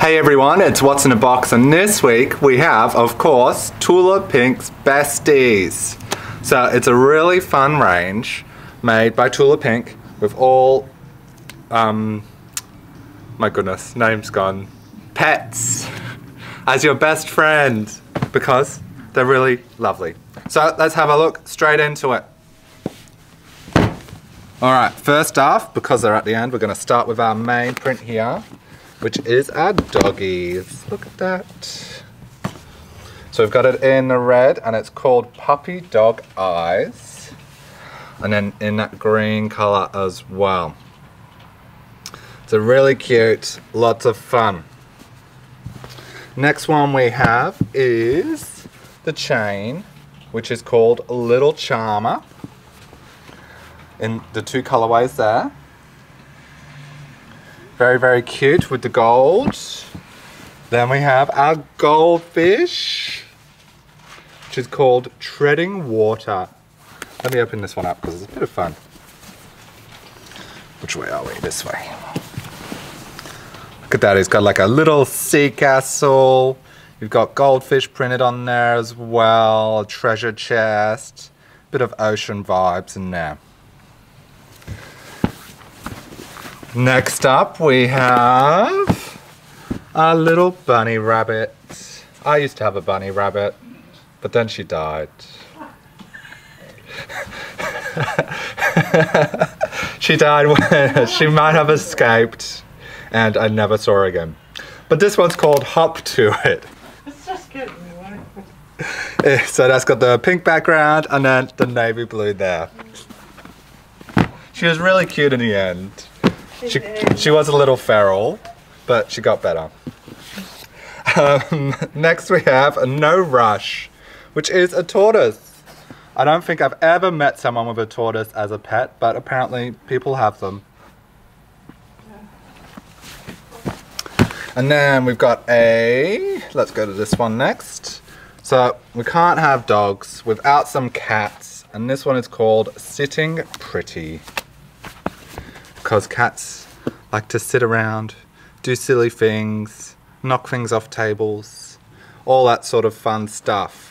Hey everyone, it's What's in a Box and this week we have, of course, Tula Pink's Besties. So it's a really fun range made by Tula Pink with all, um, my goodness, name's gone, pets as your best friend because they're really lovely. So let's have a look straight into it. Alright, first off, because they're at the end, we're going to start with our main print here which is our doggies. Look at that. So we've got it in the red and it's called Puppy Dog Eyes. And then in that green color as well. It's a really cute, lots of fun. Next one we have is the chain, which is called Little Charmer. In the two colorways there. Very, very cute with the gold. Then we have our goldfish, which is called Treading Water. Let me open this one up because it's a bit of fun. Which way are we? This way. Look at that, it's got like a little sea castle. You've got goldfish printed on there as well, a treasure chest, bit of ocean vibes in there. Next up we have a little bunny rabbit. I used to have a bunny rabbit, but then she died. she died when she might have escaped and I never saw her again. But this one's called Hop to It. It's just getting eh, So that's got the pink background and then the navy blue there. She was really cute in the end. She, she was a little feral, but she got better. Um, next we have a No Rush, which is a tortoise. I don't think I've ever met someone with a tortoise as a pet, but apparently people have them. And then we've got a, let's go to this one next. So we can't have dogs without some cats, and this one is called Sitting Pretty because cats like to sit around, do silly things, knock things off tables, all that sort of fun stuff.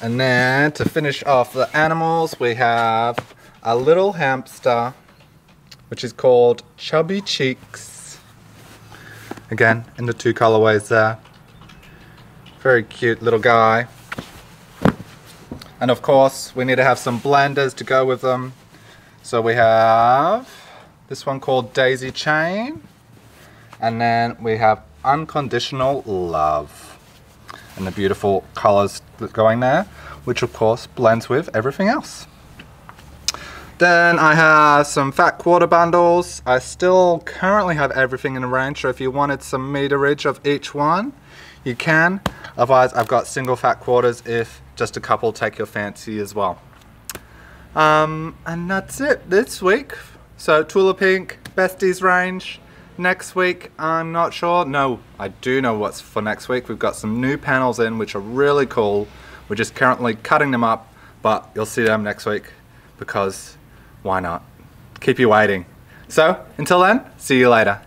And then to finish off the animals, we have a little hamster, which is called Chubby Cheeks. Again, in the two colorways there. Very cute little guy. And of course, we need to have some blenders to go with them. So we have this one called Daisy Chain. And then we have Unconditional Love. And the beautiful colors that's going there, which of course blends with everything else. Then I have some fat quarter bundles. I still currently have everything in the range, so if you wanted some meterage of each one, you can. Otherwise, I've got single fat quarters if just a couple take your fancy as well. Um, and that's it this week. So Tula Pink, Besties range. Next week, I'm not sure. No, I do know what's for next week. We've got some new panels in which are really cool. We're just currently cutting them up, but you'll see them next week because why not? Keep you waiting. So, until then, see you later.